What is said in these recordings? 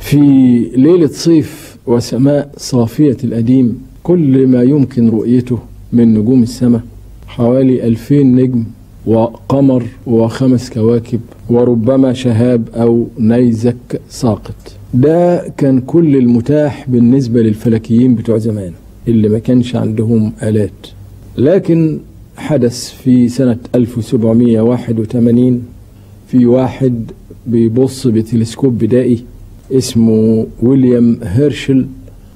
في ليلة صيف وسماء صافية الأديم كل ما يمكن رؤيته من نجوم السماء. حوالي ألفين نجم وقمر وخمس كواكب وربما شهاب أو نيزك ساقط. ده كان كل المتاح بالنسبة للفلكيين بتوع زمان اللي ما كانش عندهم آلات. لكن حدث في سنة 1781 في واحد بيبص بتلسكوب بدائي اسمه ويليام هيرشل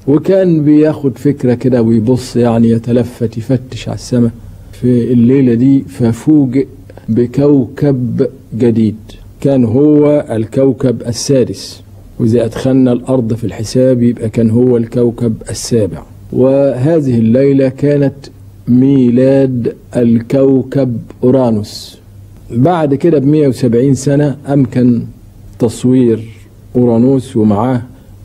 وكان بياخد فكرة كده ويبص يعني يتلفت يفتش على السماء في الليلة دي ففوجئ بكوكب جديد. كان هو الكوكب السادس وإذا أدخلنا الأرض في الحساب يبقى كان هو الكوكب السابع. وهذه الليلة كانت ميلاد الكوكب أورانوس. بعد كده ب 170 سنة أمكن تصوير أورانوس ومعاه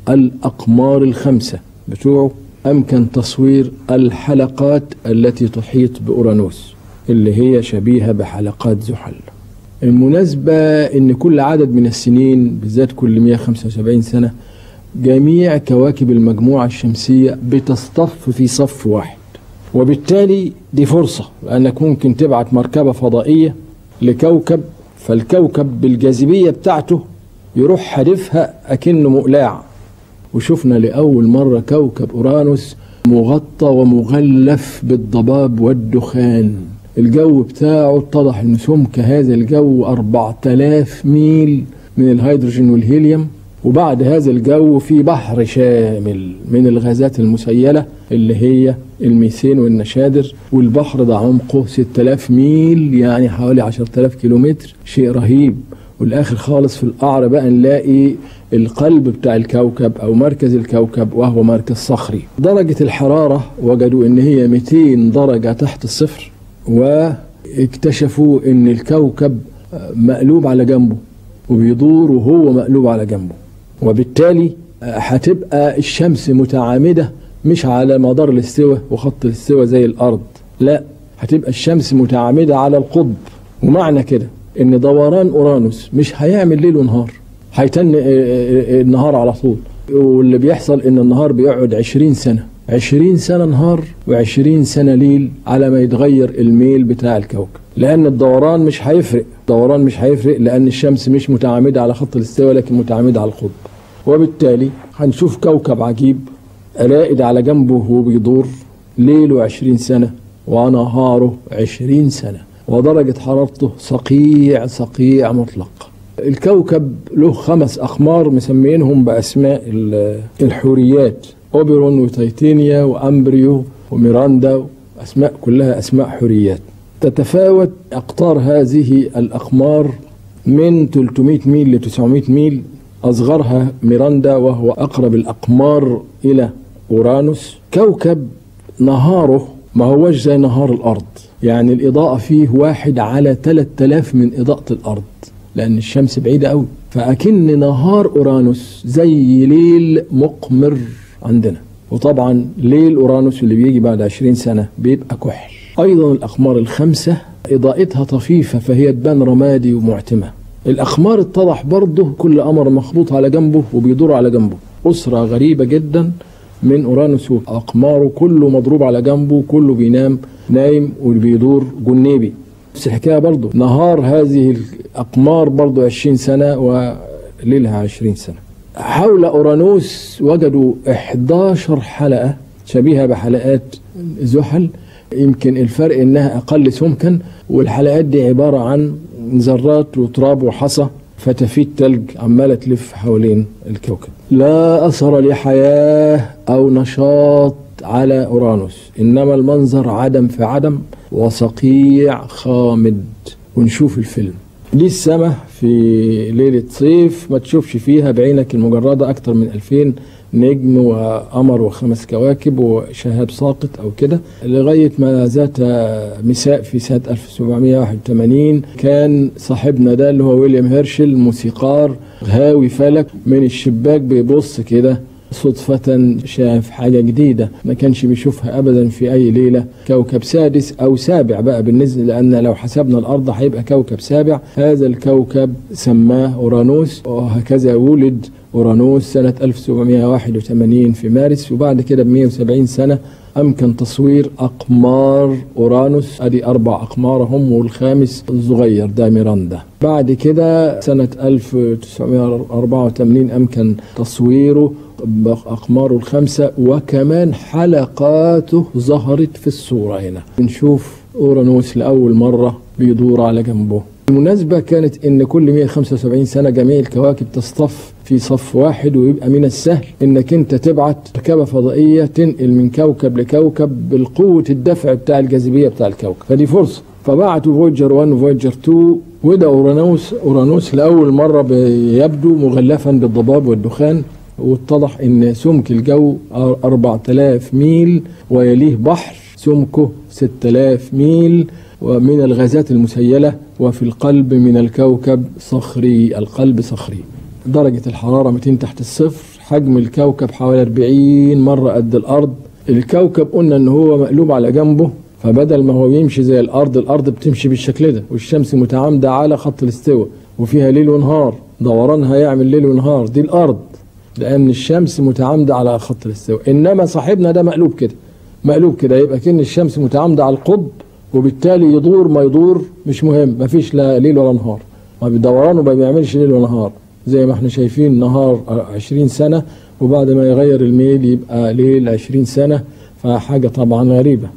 الأقمار الخمسة. بتوعه أمكن تصوير الحلقات التي تحيط بأورانوس اللي هي شبيهة بحلقات زحل. المناسبة إن كل عدد من السنين بالذات كل 175 سنة جميع كواكب المجموعة الشمسية بتصطف في صف واحد. وبالتالي دي فرصة لأنك ممكن تبعت مركبة فضائية لكوكب فالكوكب بالجاذبية بتاعته يروح حادفها أكنه مقلاع. وشفنا لأول مرة كوكب أورانوس مغطى ومغلف بالضباب والدخان. الجو بتاعه اتضح إن سمك هذا الجو 4000 ميل من الهيدروجين والهيليوم وبعد هذا الجو في بحر شامل من الغازات المسيلة اللي هي الميثين والنشادر والبحر ده عمقه 6000 ميل يعني حوالي 10000 كيلومتر. شيء رهيب. والآخر خالص في القعر بقى نلاقي القلب بتاع الكوكب أو مركز الكوكب وهو مركز صخري. درجة الحرارة وجدوا إن هي 200 درجة تحت الصفر واكتشفوا إن الكوكب مقلوب على جنبه وبيدور وهو مقلوب على جنبه. وبالتالي هتبقى الشمس متعامدة مش على مدار الاستواء وخط الاستواء زي الأرض لا هتبقى الشمس متعامدة على القطب. ومعنى كده إن دوران أورانوس مش هيعمل ليل ونهار هيتن النهار على طول. واللي بيحصل إن النهار بيقعد عشرين سنة. عشرين سنة نهار وعشرين سنة ليل على ما يتغير الميل بتاع الكوكب. لأن الدوران مش هيفرق. الدوران مش هيفرق لأن الشمس مش متعامدة على خط الاستواء لكن متعامدة على القطب. وبالتالي هنشوف كوكب عجيب رائد على جنبه وهو بيدور ليله عشرين سنة ونهاره عشرين سنة. ودرجة حرارته صقيع صقيع مطلق. الكوكب له خمس أقمار مسمينهم بأسماء الحوريات أوبرون وتيتينيا وأمبريو وميراندا أسماء كلها أسماء حوريات. تتفاوت أقطار هذه الأقمار من 300 ميل ل 900 ميل. أصغرها ميراندا وهو أقرب الأقمار إلى أورانوس. كوكب نهاره ما هوش زي نهار الأرض. يعني الإضاءة فيه واحد على 3000 من إضاءة الأرض لأن الشمس بعيدة أوي. فأكن نهار أورانوس زي ليل مقمر عندنا. وطبعا ليل أورانوس اللي بيجي بعد 20 سنة بيبقى كحل. أيضا الأقمار الخمسة إضاءتها طفيفة فهي تبان رمادي ومعتمة. الأقمار اتضح برضه كل قمر مخبوط على جنبه وبيدور على جنبه. أسرة غريبة جدا. من أورانوس وأقماره كله مضروب على جنبه كله بينام نايم وبيدور جنيبي. نفس الحكاية برضه نهار هذه الأقمار برضه 20 سنة وليلها 20 سنة. حول أورانوس وجدوا 11 حلقة شبيهة بحلقات زحل. يمكن الفرق إنها أقل سمكا والحلقات دي عبارة عن ذرات وتراب وحصى. فتفيت تلج عمالة تلف حوالين الكوكب. لا أثر لحياة أو نشاط على أورانوس إنما المنظر عدم في عدم وصقيع خامد. ونشوف الفيلم. دي السماء في ليلة صيف ما تشوفش فيها بعينك المجردة أكتر من 2000 نجم وقمر وخمس كواكب وشهاب ساقط أو كده. لغاية ما ذات مساء في سنة 1781 كان صاحبنا ده اللي هو ويليام هيرشل موسيقار هاوي فلك من الشباك بيبص كده صدفة شاف حاجة جديدة ما كانش بيشوفها أبدا في أي ليلة. كوكب سادس أو سابع بقى بالنسبة لأن لو حسبنا الأرض هيبقى كوكب سابع. هذا الكوكب سماه أورانوس. وهكذا ولد أورانوس سنة 1781 في مارس. وبعد كده ب 170 سنة أمكن تصوير أقمار أورانوس. أدي أربع أقمار هم والخامس الصغير ده ميراندا. بعد كده سنة 1984 أمكن تصويره. بأقماره الخمسة وكمان حلقاته ظهرت في الصورة هنا. بنشوف أورانوس لأول مرة بيدور على جنبه. المناسبة كانت إن كل 175 سنة جميع الكواكب تصطف في صف واحد ويبقى من السهل إنك أنت تبعت مركبة فضائية تنقل من كوكب لكوكب بالقوة الدفع بتاع الجاذبية بتاع الكوكب. فدي فرصة. فبعتوا فويجر 1 وفويجر 2 وده أورانوس. أورانوس لأول مرة يبدو مغلفا بالضباب والدخان. واتضح إن سمك الجو 4000 ميل ويليه بحر. سمكه 6000 ميل ومن الغازات المسيلة وفي القلب من الكوكب صخري القلب صخري. درجة الحرارة 200 تحت الصفر. حجم الكوكب حوالي 40 مرة قد الأرض. الكوكب قلنا إن هو مقلوب على جنبه فبدل ما هو يمشي زي الأرض الأرض بتمشي بالشكل ده والشمس متعامدة على خط الاستواء وفيها ليل ونهار. دورانها يعمل ليل ونهار. دي الأرض لأن الشمس متعامدة على خط الاستواء. إنما صاحبنا ده مقلوب كده. مقلوب كده. يبقى كأن الشمس متعامدة على القطب وبالتالي يدور ما يدور مش مهم. ما فيش لا ليل ولا نهار. ما بدورانه ما بيعملش ليل ولا نهار. زي ما إحنا شايفين نهار 20 سنة وبعد ما يغير الميل يبقى ليل 20 سنة. فحاجة طبعا غريبة.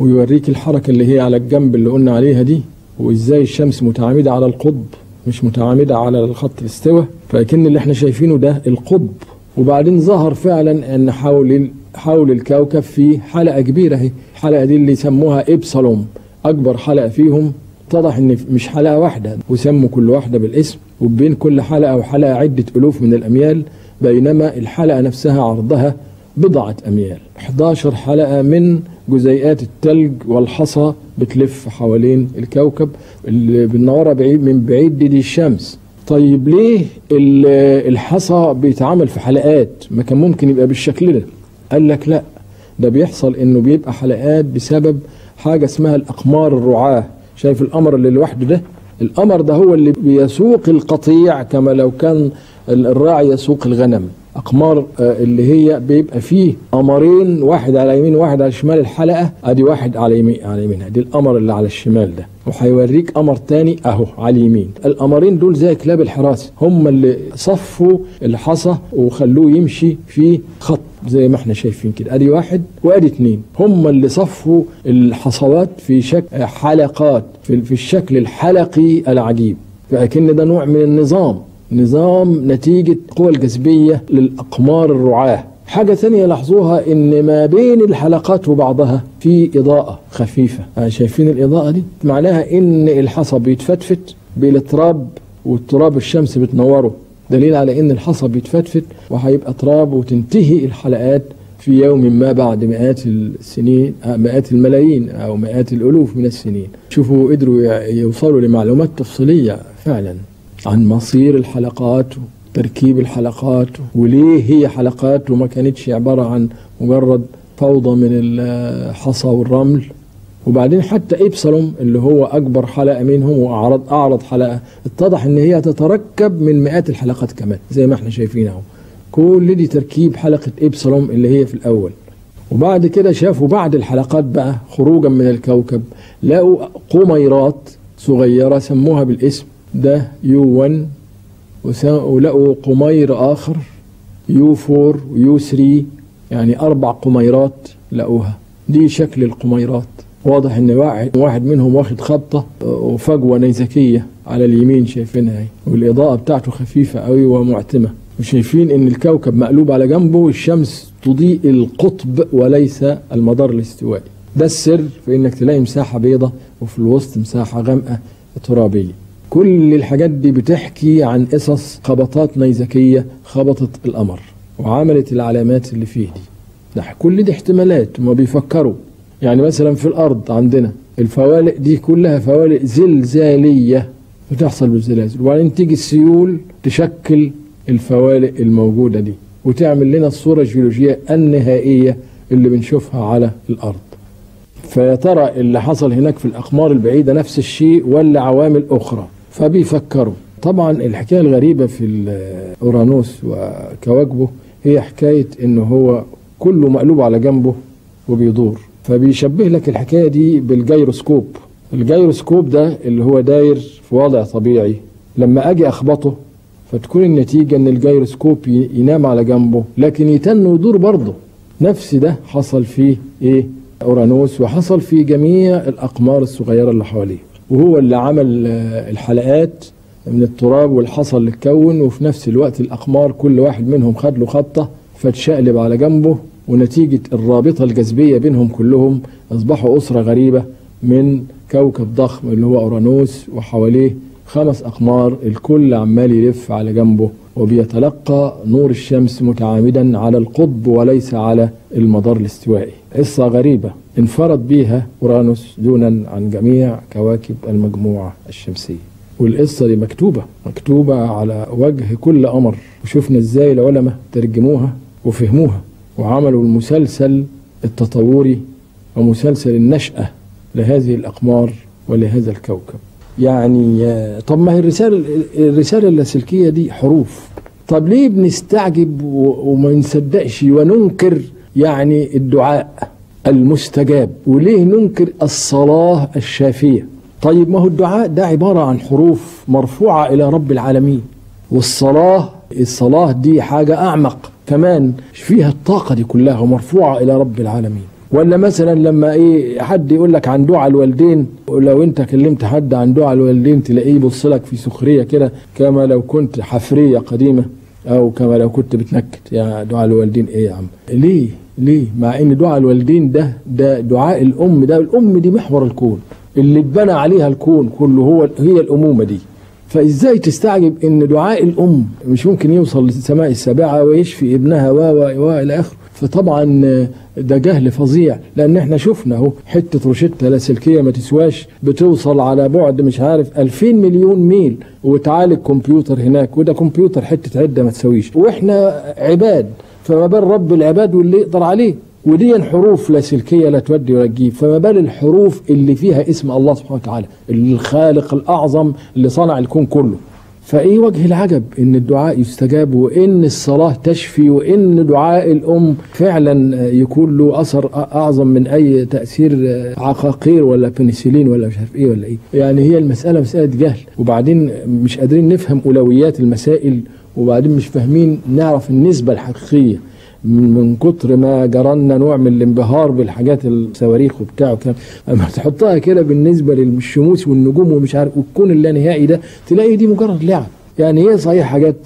ويوريك الحركة اللي هي على الجنب اللي قلنا عليها دي وإزاي الشمس متعامدة على القطب مش متعامدة على الخط الاستوى فكن اللي إحنا شايفينه ده القطب. وبعدين ظهر فعلا أن حول حول الكوكب في حلقة كبيرة اهي الحلقة دي اللي سموها إبسلوم. أكبر حلقة فيهم اتضح إن مش حلقة واحدة وسموا كل واحدة بالاسم. وبين كل حلقة وحلقة عدة ألوف من الأميال بينما الحلقة نفسها عرضها بضعة أميال. 11 حلقة من جزيئات التلج والحصى بتلف حوالين الكوكب اللي بنورها بعيد من بعيد دي, دي الشمس. طيب ليه الحصى بيتعمل في حلقات؟ ما كان ممكن يبقى بالشكل ده. قال لك لا ده بيحصل إنه بيبقى حلقات بسبب حاجة اسمها الأقمار الرعاة. شايف القمر اللي لوحده ده؟ القمر ده هو اللي بيسوق القطيع كما لو كان الراعي يسوق الغنم. أقمار اللي هي بيبقى فيه قمرين واحد على يمين وواحد على شمال الحلقة. أدي واحد على يمين على يمينها دي القمر اللي على الشمال ده. وهيوريك قمر تاني أهو على اليمين. القمرين دول زي كلاب الحراسه هم اللي صفوا الحصى وخلوه يمشي في خط زي ما إحنا شايفين كده. أدي واحد وأدي اتنين. هم اللي صفوا الحصوات في شكل حلقات في الشكل الحلقي العجيب. فأكن ده نوع من النظام. نظام نتيجة قوى الجاذبية للأقمار الرعاة. حاجة ثانية لاحظوها إن ما بين الحلقات وبعضها في إضاءة خفيفة. شايفين الإضاءة دي؟ معناها إن الحصى بيتفتفت بالتراب والتراب الشمس بتنوره. دليل على إن الحصى بيتفتفت وهيبقى تراب وتنتهي الحلقات في يوم ما بعد مئات السنين مئات الملايين أو مئات الألوف من السنين. شوفوا قدروا يوصلوا لمعلومات تفصيلية فعلا. عن مصير الحلقات تركيب الحلقات وليه هي حلقات وما كانتش عبارة عن مجرد فوضى من الحصى والرمل. وبعدين حتى إبسلوم اللي هو أكبر حلقة منهم وأعرض أعرض حلقة اتضح إن هي تتركب من مئات الحلقات كمان زي ما إحنا شايفين أهو. كل دي تركيب حلقة إبسلوم اللي هي في الأول. وبعد كده شافوا بعد الحلقات بقى خروجا من الكوكب لقوا قميرات صغيرة سموها بالاسم ده U 1 ولقوا قمير آخر U 4 و U 3 يعني أربع قميرات لقوها دي شكل القميرات. واضح إن واحد منهم واخد خبطة وفجوة نيزكية على اليمين شايفينها اهي والإضاءة بتاعته خفيفة قوي ومعتمة. وشايفين إن الكوكب مقلوب على جنبه والشمس تضيء القطب وليس المدار الاستوائي. ده السر في إنك تلاقي مساحة بيضة وفي الوسط مساحة غامقة ترابية. كل الحاجات دي بتحكي عن قصص خبطات نيزكية خبطت القمر وعملت العلامات اللي فيه دي. ده كل دي احتمالات وما بيفكروا. يعني مثلا في الأرض عندنا الفوالق دي كلها فوالق زلزالية بتحصل بالزلازل. وبعدين تيجي السيول تشكل الفوالق الموجودة دي وتعمل لنا الصورة الجيولوجية النهائية اللي بنشوفها على الأرض. فيا ترى اللي حصل هناك في الأقمار البعيدة نفس الشيء ولا عوامل أخرى؟ فبيفكروا. طبعا الحكاية الغريبة في أورانوس وكواكبه هي حكاية إن هو كله مقلوب على جنبه وبيدور. فبيشبه لك الحكاية دي بالجيروسكوب. الجيروسكوب ده اللي هو داير في وضع طبيعي. لما أجي أخبطه فتكون النتيجة إن الجيروسكوب ينام على جنبه لكن يتن ويدور برضه. نفس ده حصل في إيه؟ أورانوس وحصل في جميع الأقمار الصغيرة اللي حواليه. وهو اللي عمل آه، الحلقات من التراب والحصى اللي اتكون وفي نفس الوقت الأقمار كل واحد منهم خد له خطة فتشقلب على جنبه ونتيجة الرابطة الجاذبية بينهم كلهم أصبحوا أسرة غريبة من كوكب ضخم اللي هو أورانوس وحواليه خمس أقمار الكل عمال يلف على جنبه. وبيتلقى نور الشمس متعامدا على القطب وليس على المدار الاستوائي. قصة غريبة. انفرد بيها أورانوس دونا عن جميع كواكب المجموعة الشمسية. والقصة دي مكتوبة. مكتوبة على وجه كل قمر وشفنا إزاي العلماء ترجموها وفهموها. وعملوا المسلسل التطوري ومسلسل النشأة لهذه الأقمار ولهذا الكوكب. يعني آه، طب ما هي الرسالة الرسالة اللاسلكية دي حروف. طب ليه بنستعجب وما نصدقش وننكر يعني الدعاء المستجاب؟ وليه ننكر الصلاة الشافية؟ طيب ما هو الدعاء ده عبارة عن حروف مرفوعة إلى رب العالمين. والصلاة الصلاة دي حاجة أعمق كمان فيها الطاقة دي كلها ومرفوعة إلى رب العالمين. ولا مثلا لما إيه حد يقول لك عن دعاء الوالدين ولو أنت كلمت حد عن دعاء الوالدين تلاقيه يبص لك في سخرية كده كما لو كنت حفرية قديمة أو كما لو كنت بتنكت. يا دعاء الوالدين إيه يا عم؟ ليه؟ ليه؟ مع إن دعاء الوالدين ده ده دعاء الأم ده الأم دي محور الكون. اللي اتبنى عليها الكون كله هو هي الأمومة دي. فإزاي تستعجب إن دعاء الأم مش ممكن يوصل للسماء السابعه ويشفي ابنها و و إلى آخره؟ فطبعا ده جهل فظيع. لأن إحنا شفنا أهو حتة روشته لاسلكيه ما تسواش بتوصل على بعد مش عارف 2000 مليون ميل وتعالج كمبيوتر هناك وده كمبيوتر حتة عدة ما تسويش وإحنا عباد فما بال رب العباد واللي يقدر عليه. ودي حروف لاسلكيه لا تودي ولا تجيب. فما بال الحروف اللي فيها اسم الله سبحانه وتعالى الخالق الأعظم اللي صنع الكون كله. فإيه وجه العجب؟ إن الدعاء يستجاب وإن الصلاة تشفي وإن دعاء الأم فعلا يكون له أثر أعظم من أي تأثير عقاقير ولا بنسلين ولا مش عارف إيه ولا إيه. يعني هي المسألة مسألة جهل. وبعدين مش قادرين نفهم أولويات المسائل وبعدين مش فاهمين نعرف النسبة الحقيقية. من, كتر ما جرالنا نوع من الانبهار بالحاجات الصواريخ وبتاع وكلام. أما تحطها كده بالنسبة للشموس والنجوم ومش عارف والكون اللانهائي ده تلاقي دي مجرد لعب. يعني هي صحيح حاجات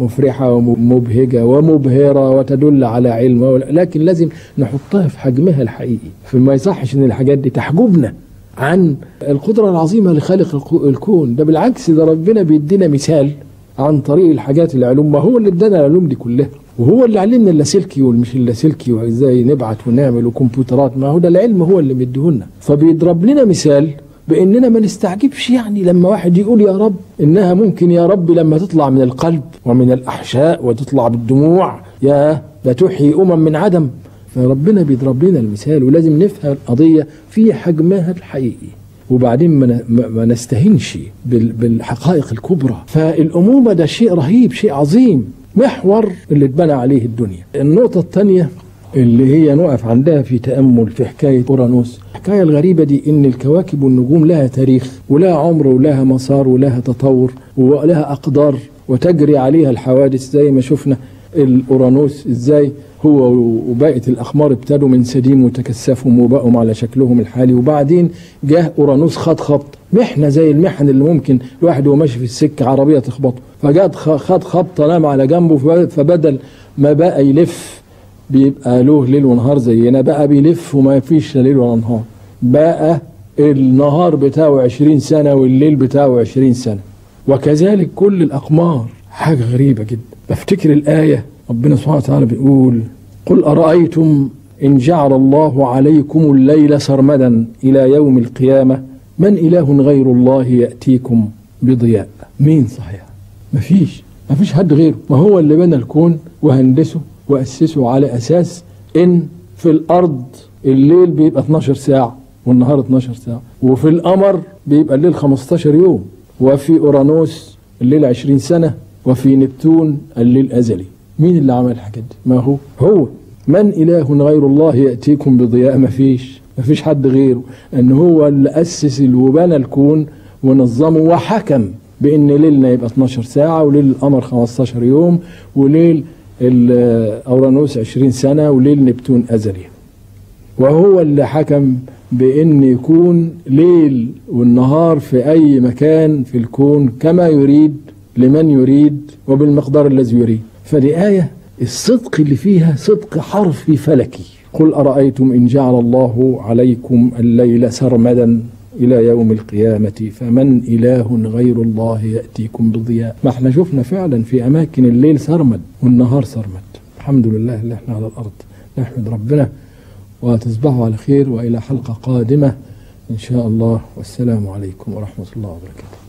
مفرحة ومبهجة ومبهرة وتدل على علم لكن لازم نحطها في حجمها الحقيقي. فما يصحش إن الحاجات دي تحجبنا عن القدرة العظيمة لخالق الكون. ده بالعكس ده ربنا بيدينا مثال عن طريق الحاجات العلوم. ما هو اللي ادانا العلوم دي كلها؟ وهو اللي علمنا اللاسلكي والمش اللاسلكي وإزاي نبعت ونعمل وكمبيوترات. ما هو ده العلم هو اللي مديهولنا. فبيضرب لنا مثال بإننا ما نستعجبش يعني لما واحد يقول يا رب إنها ممكن يا رب لما تطلع من القلب ومن الأحشاء وتطلع بالدموع. يا ده تحيي أمم من عدم. فربنا بيضرب لنا المثال ولازم نفهم القضية في حجمها الحقيقي. وبعدين ما نستهنش بالحقائق الكبرى. فالأمومة ده شيء رهيب شيء عظيم. محور اللي اتبنى عليه الدنيا. النقطة الثانية اللي هي نقف عندها في تأمل في حكاية أورانوس الحكاية الغريبة دي إن الكواكب والنجوم لها تاريخ ولها عمر ولها مسار ولها تطور ولها أقدار وتجري عليها الحوادث زي ما شفنا الأورانوس إزاي هو وباقية الأقمار ابتدوا من سديم وتكثفهم وبقوا على شكلهم الحالي. وبعدين جه أورانوس خد خبط محنة زي المحن اللي ممكن الواحد وهو ماشي في السكة عربية تخبطه. فجاد خد خبطة نام على جنبه فبدل ما بقى يلف بيبقى له ليل ونهار زينا. بقى بيلف وما فيش لا ليل ولا نهار. بقى النهار بتاعه عشرين سنة والليل بتاعه عشرين سنة. وكذلك كل الأقمار. حاجة غريبة جدا. بفتكر الآية ربنا سبحانه وتعالى بيقول قل أرأيتم إن جعل الله عليكم الليل سرمدا إلى يوم القيامة من إله غير الله يأتيكم بضياء؟ مين صحيح؟ مفيش مفيش حد غيره. ما هو اللي بنى الكون وهندسه وأسسه على أساس إن في الأرض الليل بيبقى 12 ساعة والنهار 12 ساعة وفي القمر بيبقى الليل 15 يوم وفي أورانوس الليل عشرين سنة وفي نبتون الليل أزلي. مين اللي عمل الحاجات دي؟ ما هو. هو. من إله غير الله يأتيكم بضياء؟ ما فيش. ما فيش حد غيره. أن هو اللي أسس وبنى الكون ونظمه وحكم بأن ليلنا يبقى 12 ساعة وليل القمر 15 يوم وليل أورانوس 20 سنة وليل نبتون أزلي. وهو اللي حكم بأن يكون ليل والنهار في أي مكان في الكون كما يريد لمن يريد وبالمقدار الذي يريد. فدي آية الصدق اللي فيها صدق حرفي فلكي. قل أرأيتم إن جعل الله عليكم الليل سرمدا إلى يوم القيامة فمن إله غير الله يأتيكم بضياء. ما إحنا شفنا فعلا في أماكن الليل سرمد والنهار سرمد. الحمد لله اللي إحنا على الأرض. نحمد ربنا وتصبحوا على خير وإلى حلقة قادمة. إن شاء الله والسلام عليكم ورحمة الله وبركاته.